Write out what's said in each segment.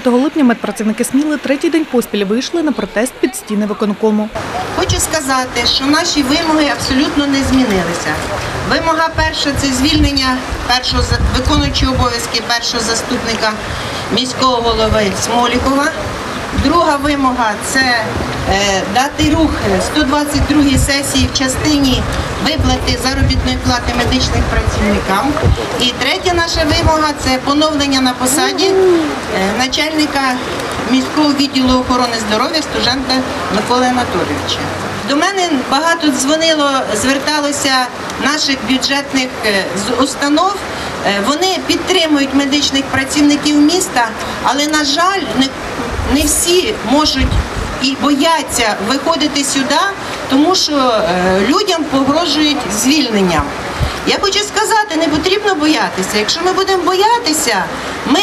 29 липня медпрацівники Сміли третій день поспіль вийшли на протест під стіни виконкому. Хочу сказати, що наші вимоги абсолютно не змінилися. Вимога перша це звільнення першого виконуючого обов'язки першого заступника міського голови Смолікова. Друга вимога це е, дати рух 122 сесії в частині виплати заробітної плати медичним працівникам. І третя наша вимога це поновлення на посаді е, начальника міського відділу охорони здоров'я Стуженка Миколи Анатолійовича. До мене багато дзвонило, зверталося наших бюджетних е, установ. Вони підтримують медичних працівників міста, але на жаль, не, не всі можуть і бояться виходити сюди, тому що е, людям погрожують звільненням. Я хочу сказати, не потрібно боятися. Якщо ми будемо боятися, ми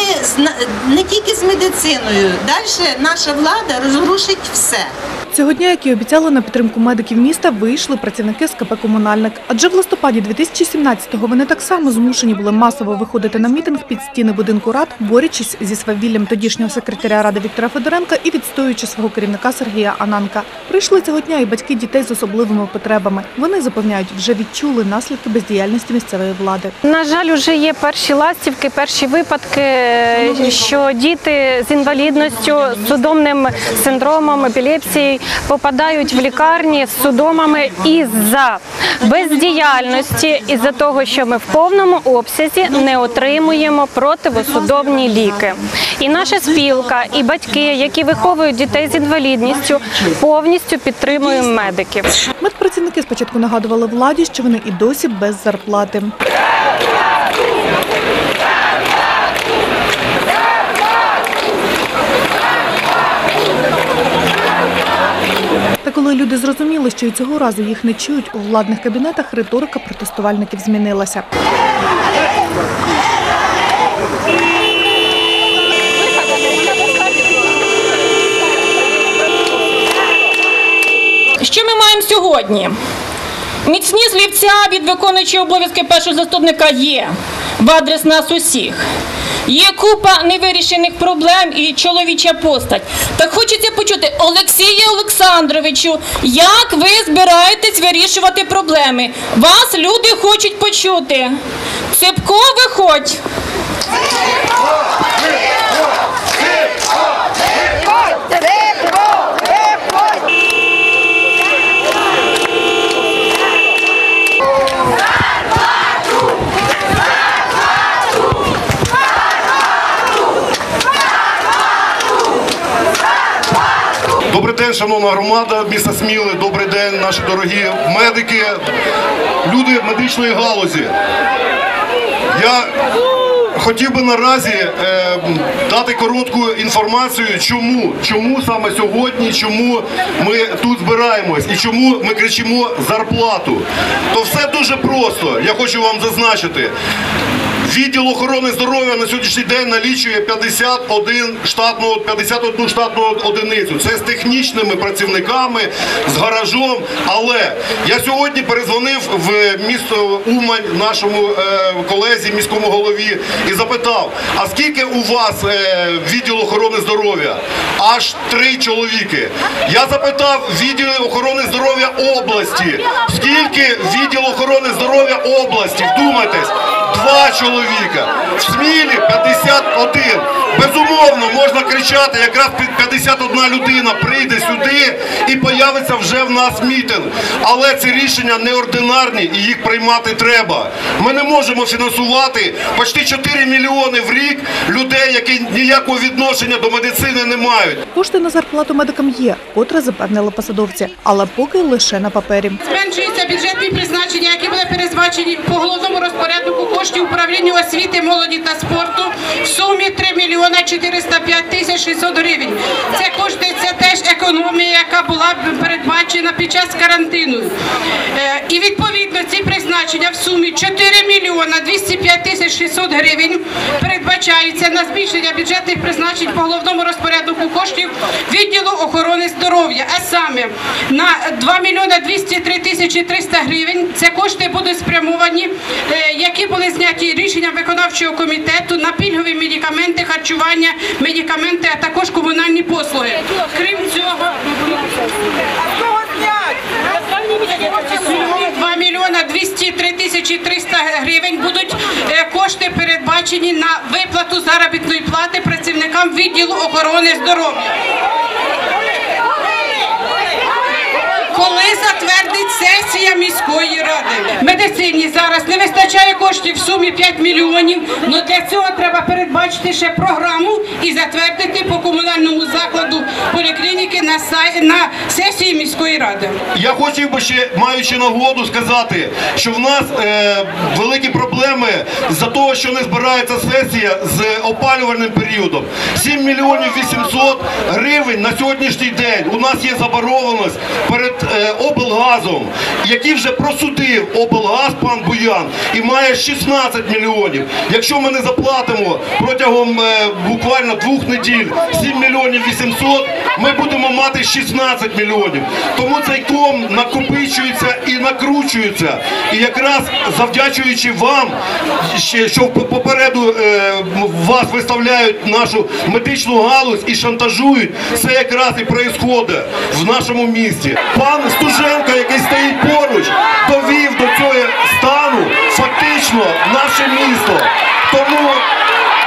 не тільки з медициною, далі наша влада розрушить все. Цього дня, як і обіцяли на підтримку медиків міста, вийшли працівники з КП «Комунальник». Адже в листопаді 2017-го вони так само змушені були масово виходити на мітинг під стіни будинку рад, борючись зі свавіллям тодішнього секретаря ради Віктора Федоренка і відстоюючи свого керівника Сергія Ананка. Прийшли цього дня і батьки дітей з особливими потребами. Вони запевняють, вже відчули наслідки бездіяльності місцевої влади. На жаль, вже є перші ластівки, перші випадки, що діти з інвалідністю, судомним синдромом, епілепсією попадають в лікарні з судомами із-за бездіяльності, із-за того, що ми в повному обсязі не отримуємо противосудомні ліки. І наша спілка, і батьки, які виховують дітей з інвалідністю, повністю підтримуємо медиків. Медпрацівники спочатку нагадували владі, що вони і досі без зарплати. Коли люди зрозуміли, що і цього разу їх не чують у владних кабінетах, риторика протестувальників змінилася. Що ми маємо сьогодні? Міцні слівця від виконуючого обов'язки першого заступника є в адрес нас усіх. Є купа невирішених проблем і чоловіча постать. Так хочеться почути, Олексію Олександровичу, як ви збираєтесь вирішувати проблеми? Вас люди хочуть почути. Цепко виходь. Добрий день, шановна громада міста Сміли. Добрий день, наші дорогі медики, люди медичної галузі. Я хотів би наразі е, дати коротку інформацію, чому, чому саме сьогодні, чому ми тут збираємось і чому ми кричимо зарплату. То все дуже просто. Я хочу вам зазначити. Відділ охорони здоров'я на сьогоднішній день налічує 51 штатну, 51 штатну одиницю. Це з технічними працівниками, з гаражом. Але я сьогодні перезвонив в місто Умань нашому е, колезі, міському голові, і запитав: а скільки у вас е, відділ охорони здоров'я? Аж три чоловіки. Я запитав відділ охорони здоров'я області. Скільки відділ охорони здоров'я області? Вдумайтесь, два чоловіка. В Смілі 51. Безумовно, можна кричати, якраз під 51 людина прийде сюди і появиться вже в нас мітинг. Але ці рішення неординарні і їх приймати треба. Ми не можемо фінансувати почти 4 мільйони в рік людей, які ніякого відношення до медицини не мають. Кошти на зарплату медикам є, котре запевнили посадовці, але поки лише на папері. Зменшуються бюджетні призначення, які були передбачені по головному розпорядку коштів управління освіти, молоді та спорту в сумі 3 мільйона 405 тисяч 600 гривень. Це кошти, це теж економія, яка була передбачена під час карантину. Е, І відповідно ці призначення в сумі 4 мільйона 205 тисяч 600 гривень передбачаються на збільшення бюджетних призначень по головному розпорядку коштів відділу охорони здоров'я, а саме на 2 мільйона 203 тисячі тисячі 300 гривень. Це кошти будуть спрямовані, е, які були зняті рішенням виконавчого комітету на пільгові медикаменти, харчування, медикаменти, а також комунальні послуги. Крім цього, 2 мільйона 203 тисячі 300 гривень будуть е, кошти передбачені на виплату заробітної плати працівникам відділу охорони здоров'я. Коли затвердить сесія міської ради? Медицині зараз не вистачає коштів в сумі 5 мільйонів. але для цього треба передбачити ще програму і затвердити по комунальному закладу поліклініки на сай- на сесії міської ради. Я хотів би ще, маючи нагоду, сказати, що в нас е, великі проблеми за того, що не збирається сесія з опалювальним періодом. 7 мільйонів 800 гривень на сьогоднішній день у нас є заборгованість перед е, облгазом, який вже просудив облгаз пан Буян і має 16 мільйонів. Якщо ми не заплатимо протягом е, буквально двох неділь 7 мільйонів 800, ми будемо мати 16 мільйонів. Тому цей ком накопичується і накручується. І якраз завдячуючи вам, що попереду е, вас виставляють нашу медичну галузь і шантажують, це якраз і проїсходить в нашому місті. Пан Стуженко, який стоїть поруч, довів до цього стану фактично наше місто. Тому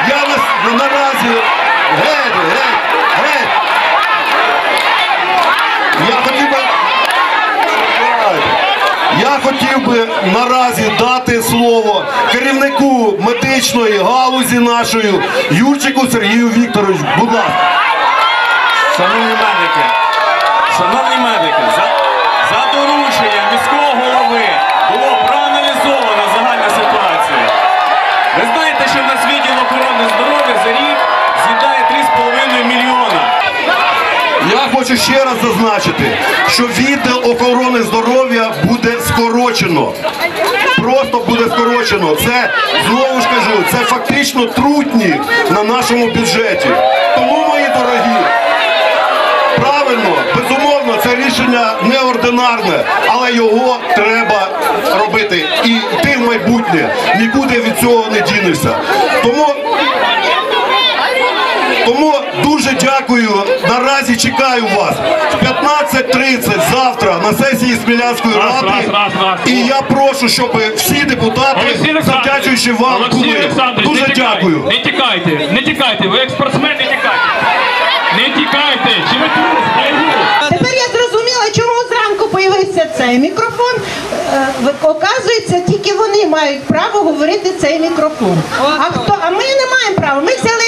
я на, наразі геть, геть, геть. Я хотів би. Я хотів би наразі дати слово керівнику медичної галузі нашої Юрчику Сергію Вікторовичу. Будь ласка. Шановні медики, шановні медики, за, за дорученням міського голови було проаналізована загальна ситуація. Ви знаєте, що в нас відділ охорони здоров'я за рік з'їдає 3,5 мільйона. Я хочу ще раз зазначити, що відділ охорони здоров'я буде скорочено. Просто буде скорочено. Це знову ж кажу, це фактично трутні на нашому бюджеті. Тому, мої дорогі, правильно, безумовно, це рішення неординарне, але його треба робити і йти в майбутнє. Нікуди від цього не дінешся. Тому тому дуже дякую. Наразі чекаю вас в 15.30 завтра на сесії Смілянської ради. раз, раз, раз. І я прошу, щоб всі депутати, Олексій Олександрович, завдячуючи вам, Олексій були. Олександрович, Дуже не тікайте, дякую. Не тікайте, не тікайте, ви як спортсмен, не тікайте. Не тікайте, чи ви тут? Тепер я зрозуміла, чому зранку появився цей мікрофон. Е, ви- Оказується, тільки вони мають право говорити цей мікрофон. А хто? А ми не маємо права. Ми взяли.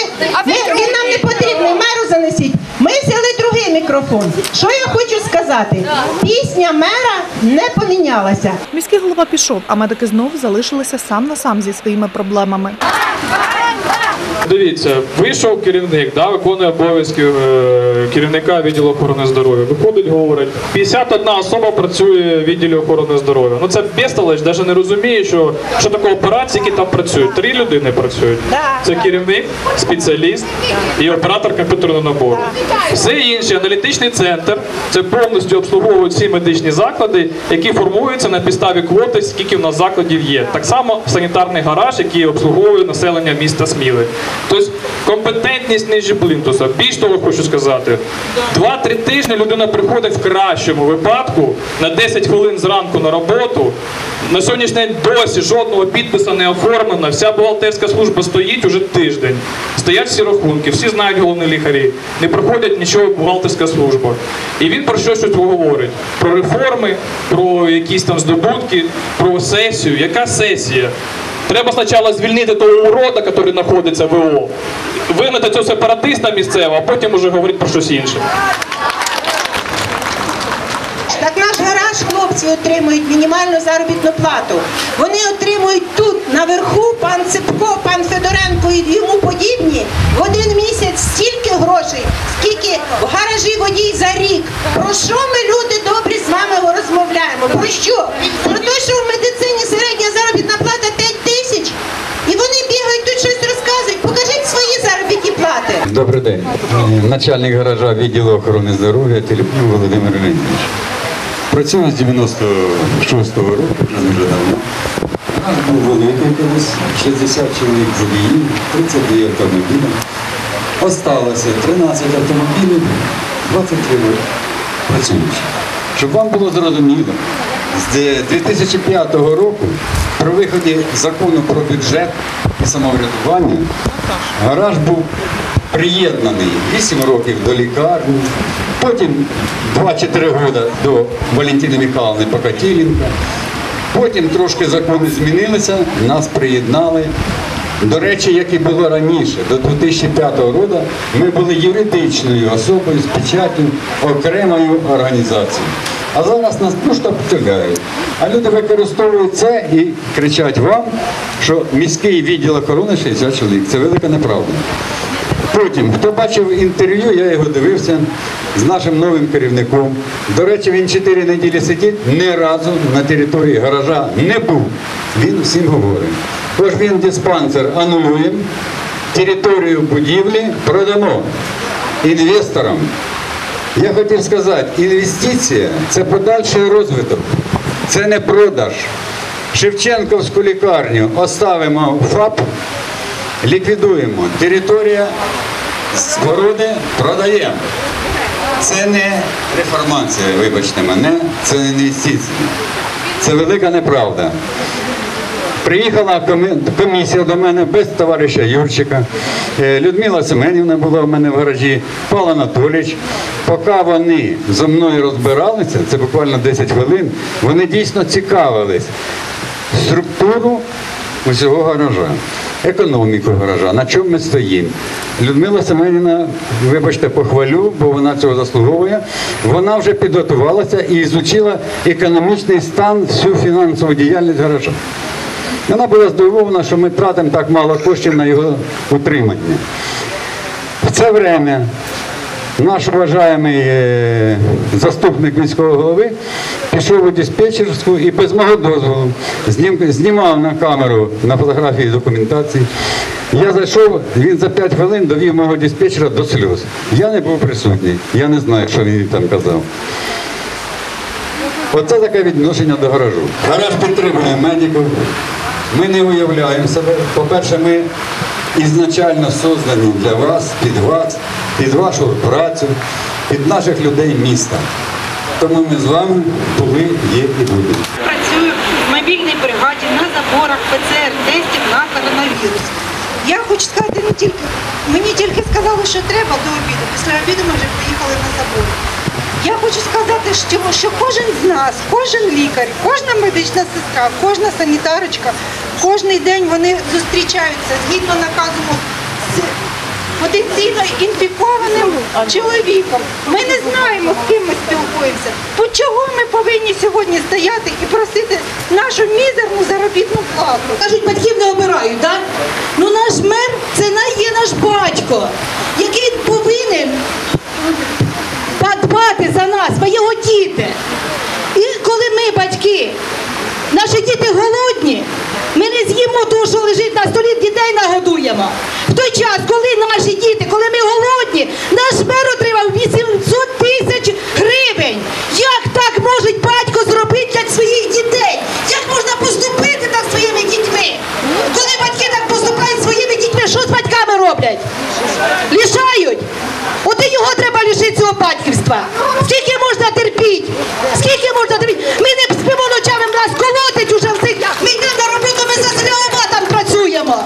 Ми, він нам не потрібний, меру занесіть. Ми взяли другий мікрофон. Що я хочу сказати? Пісня мера не помінялася. Міський голова пішов, а медики знову залишилися сам на сам зі своїми проблемами. Дивіться, вийшов керівник, да, виконує обов'язки е, керівника відділу охорони здоров'я. Виходить, говорить, 51 особа працює в відділі охорони здоров'я. Ну це безсталеч, навіть не розуміє, що, що таке операції, які там працюють. Три людини працюють. Це керівник, спеціаліст і оператор комп'ютерного набору. Все інше, аналітичний центр, це повністю обслуговують всі медичні заклади, які формуються на підставі квоти, скільки в нас закладів є. Так само санітарний гараж, який обслуговує населення міста Сміли. Тобто компетентність ниже плінтуса. Більш того, хочу сказати, 2-3 тижні людина приходить в кращому випадку на 10 хвилин зранку на роботу. На сьогоднішній день досі жодного підпису не оформлено. Вся бухгалтерська служба стоїть уже тиждень. Стоять всі рахунки, всі знають головні лікарі. Не проходять нічого бухгалтерська служба. І він про що щось говорить? Про реформи, про якісь там здобутки, про сесію. Яка сесія? Треба спочатку звільнити того урода, який знаходиться в ВО, вигнати цього сепаратиста місцевого, а потім уже говорити про щось інше. Так наш гараж хлопці отримують мінімальну заробітну плату. Вони отримують тут наверху пан Цепко, пан Федоренко і йому подібні в один місяць стільки грошей, скільки в гаражі водій за рік. Про що ми люди добрі з вами розмовляємо? Про що? Про те, що в медицині середня заробітна плата 5 тисяч. І вони бігають тут щось розказують. Покажіть свої заробітні. Добрий день. Начальник гаража відділу охорони здоров'я Телепнюк Володимир Леонідович. Працюю з 96-го року, вже дуже давно. У нас був великий колись, 60 чоловік водіїв, 32 автомобілі. Осталося 13 автомобілів, 23 працюючі. Щоб вам було зрозуміло, з 2005 року при виході закону про бюджет і самоврядування гараж був приєднаний 8 років до лікарні, потім 2 чи 3 роки до Валентини Михайловни Покатіленка, потім трошки закони змінилися, нас приєднали. До речі, як і було раніше, до 2005 року ми були юридичною особою з печаттю окремою організацією. А зараз нас просто обтягають. А люди використовують це і кричать вам, що міський відділ охорони 60 чоловік. Це велика неправда. Потім, хто бачив інтерв'ю, я його дивився з нашим новим керівником. До речі, він 4 неділі сидить, ні разу на території гаража не був. Він всім говорить. Тож він диспансер анулюємо, територію будівлі продамо інвесторам. Я хотів сказати, інвестиція це подальший розвиток, це не продаж. Шевченківську лікарню оставимо ФАП, ліквідуємо. Територія Скороди продаємо. Це не реформація, вибачте мене, це не інвестиції. Це велика неправда. Приїхала комісія до мене без товариша Юрчика. Е, Людмила Семенівна була в мене в гаражі, Павло Анатолійович. Поки вони зі мною розбиралися, це буквально 10 хвилин, вони дійсно цікавились структуру усього гаража, економіку гаража, на чому ми стоїмо. Людмила Семенівна, вибачте, похвалю, бо вона цього заслуговує. Вона вже підготувалася і ізучила економічний стан, всю фінансову діяльність гаража. Вона була здивована, що ми тратимо так мало коштів на його утримання. В це время наш вважаємий е, заступник міського голови пішов у диспетчерську і без мого дозволу знімав на камеру на фотографії документації. Я зайшов, він за 5 хвилин довів мого диспетчера до сльоз. Я не був присутній, я не знаю, що він там казав. Оце таке відношення до гаражу. Гараж підтримує медиків. Ми не уявляємо себе. По-перше, ми ізначально создані для вас, під вас, під вашу працю, під наших людей міста. Тому ми з вами були, є і будемо. Працюю в мобільній бригаді на заборах ПЦР-тестів на коронавірус. Я хочу сказати не тільки, мені тільки сказали, що треба до обіду. Після обіду ми вже поїхали на забор. Я хочу сказати, що, що кожен з нас, кожен лікар, кожна медична сестра, кожна санітарочка, кожний день вони зустрічаються згідно наказу з потенційно інфікованим чоловіком. Ми не знаємо, з ким ми спілкуємося. То чого ми повинні сьогодні стояти і просити нашу мізерну заробітну плату? Кажуть, батьків не обирають, так? Ну наш мер це є наш батько, який повинен подбати за нас, ми його діти. І коли ми, батьки, наші діти голодні, ми не з'їмо того, що лежить на столі, дітей нагодуємо. В той час, коли наші діти, коли ми голодні, наш мер отримав 800 тисяч гривень. Як так може батько зробити для своїх дітей? Як можна поступити так своїми дітьми? Коли батьки так поступають своїми дітьми, що з батьками роблять? Лишають. От і його треба лишити цього батьківства. Скільки можна терпіти? Скільки можна терпіти? Ми не спимо ночами, нас колотить уже всіх. Ми йдемо на роботу, ми за там працюємо.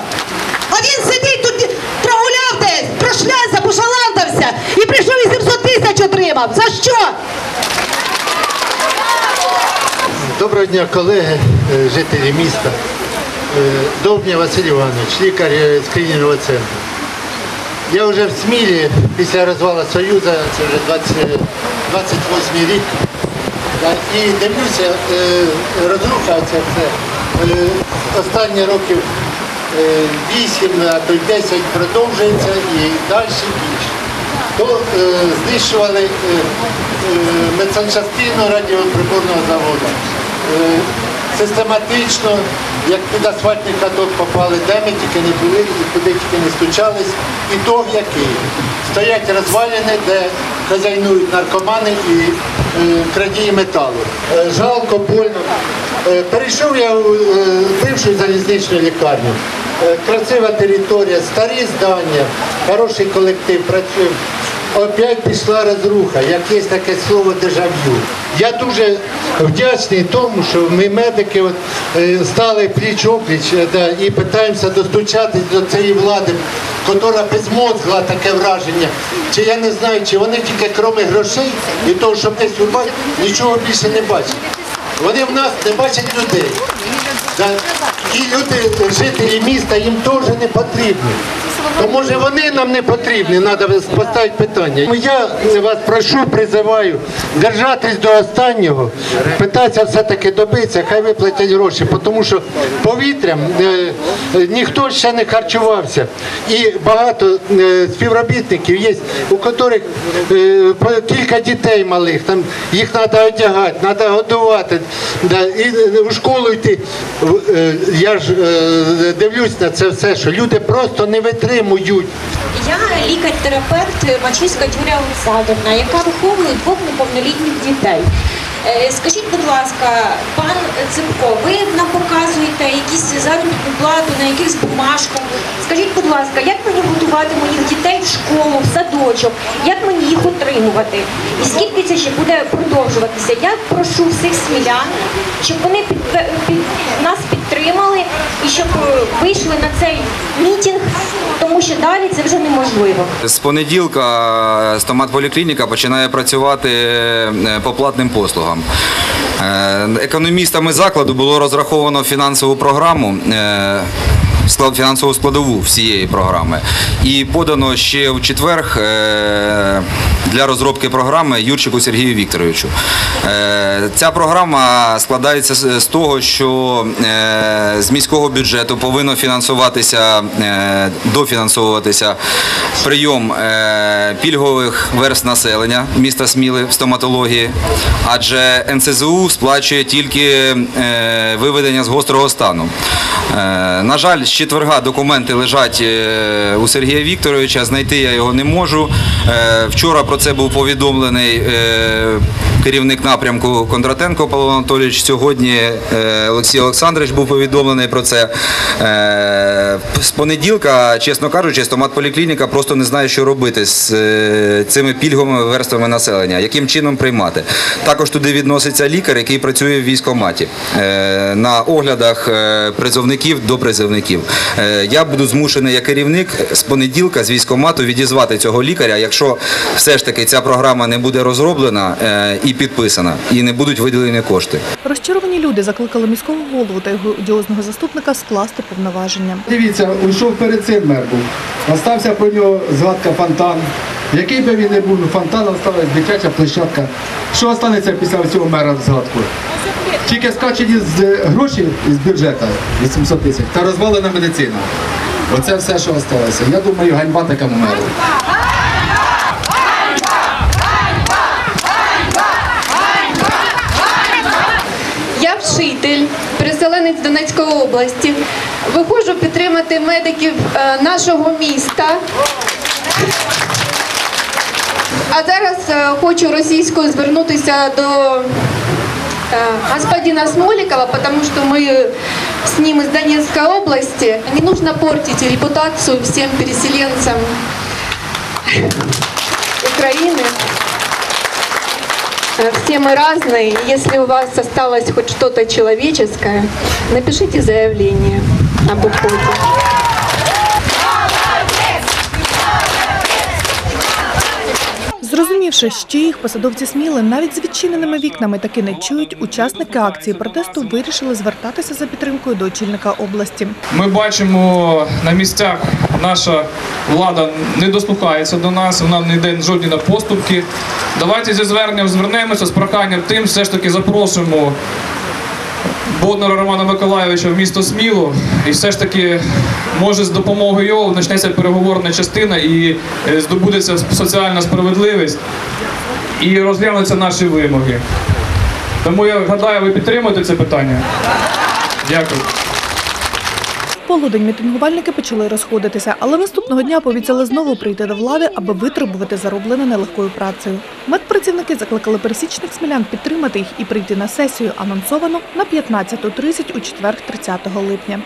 А він сидить тут, прогуляв десь, прошлявся, пошаландався і прийшов 800 тисяч отримав. За що? Доброго дня, колеги, е, жителі міста. Е, Довбня Василь Іванович, лікар е, з клінічного центру. Я вже в Смілі після розвалу Союзу, це вже 20, 28 рік. І дивлюся, е, розруха це все. Е, Останні років е, 8, а то й 10 продовжується і далі більше. То е, знищували е, е, медсанчастину радіоприборного заводу. Е, систематично, як під асфальтний каток попали, де ми тільки не були і куди тільки не стучались, і то який. стоять розвалини, де хазяйнують наркомани і е, крадії металу. Е, жалко, больно. Е, перейшов я в е, бившу залізничну лікарню. Е, красива територія, старі здання, хороший колектив працює. Опять пішла розруха, як є таке слово дежав'ю. Я дуже вдячний тому, що ми медики от, е, стали пліч-опліч е, да, і питаємося достучатись до цієї влади, яка безмозгла таке враження. Чи я не знаю, чи вони тільки крім грошей і того, щоб десь урвати, нічого більше не бачать. Вони в нас не бачать людей. Да. І люди, жителі міста, їм теж не потрібні. То може вони нам не потрібні, треба поставити питання. Ну, Я вас прошу, призиваю держатись до останнього, питатися все-таки добитися, хай виплатять гроші, тому що повітрям е, е, ніхто ще не харчувався. І багато е, співробітників є, у яких е, кілька дітей малих, там їх треба одягати, треба годувати, да, і у школу йти. Я ж е, дивлюсь на це все, що люди просто не витримують. Я лікар-терапевт Мачиська Юлія Олександровна, яка виховує двох неповнолітніх дітей. Е, Скажіть, будь ласка, пан Ципко, ви нам показуєте якісь заробітну плату на якихось бумажках. Скажіть, будь ласка, як мені готувати моїх дітей в школу, в садочок? Як їх отримувати? І скільки це ще буде продовжуватися? Я прошу всіх смілян, щоб вони під, під, нас підтримали і щоб е, вийшли на цей мітинг, тому що далі це вже неможливо. З понеділка стоматполіклініка починає працювати е, по платним послугам. Е, Економістами закладу було розраховано фінансову програму. Фінансову складову всієї програми. І подано ще в четвер е, для розробки програми Юрчику Сергію Вікторовичу. Е, Ця програма складається з того, що е, з міського бюджету повинно фінансуватися, дофінансовуватися прийом пільгових верст населення міста Сміли в стоматології, адже НСЗУ сплачує тільки виведення з гострого стану. На жаль, четверга документи лежать е, у Сергія Вікторовича, знайти я його не можу. Е, Вчора про це був повідомлений е, керівник напрямку Кондратенко Павло Анатолійович. Сьогодні Олексій Олександрович був повідомлений про це. З понеділка, чесно кажучи, стоматполіклініка просто не знає, що робити з цими пільговими верствами населення, яким чином приймати. Також туди відноситься лікар, який працює в військкоматі е, на оглядах призовників до призовників. Е, Я буду змушений як керівник з понеділка з військкомату відізвати цього лікаря, якщо все ж таки ця програма не буде розроблена е, і підписана, і не будуть виділені кошти. Розчаровані люди закликали міського голову та його одіозного заступника скласти повноваження. Дивіться, уйшов перед цим мер був. Остався про нього згадка фонтан. Який би він не був, фонтаном стала дитяча площадка. Що останеться після цього мера згадку? Тільки скачені з е, гроші з бюджету 800 тисяч та розвалена медицина. Оце все, що залишилося. Я думаю, ганьба такому меру. Я вчитель, переселенець Донецької області. Виходжу підтримати медиків е, нашого міста. А зараз е, хочу російською звернутися до господина Смоликова, потому что мы с ним из Донецкой области. Не нужно портить репутацию всем переселенцам Украины. Э, Все мы разные. Если у вас осталось хоть что-то человеческое, напишите заявление об уходе. Зрозумівши, що їх посадовці сміли навіть з відчиненими вікнами таки не чують, учасники акції протесту вирішили звертатися за підтримкою до очільника області. Ми бачимо на місцях, наша влада не дослухається до нас, вона не йде жодні на поступки. Давайте зі зверненням звернемося з проханням тим, все ж таки запросимо Боднара Романа Миколаєвича в місто Сміло, і все ж таки, може, з допомогою його почнеться переговорна частина і е, здобудеться соціальна справедливість і розглянуться наші вимоги. Тому я гадаю, ви підтримуєте це питання. Дякую. Полудень мітингувальники почали розходитися, але наступного дня пообіцяли знову прийти до влади, аби витребувати зароблене нелегкою працею. Медпрацівники закликали пересічних смілян підтримати їх і прийти на сесію, анонсовану на 15.30 у четвер 30 липня.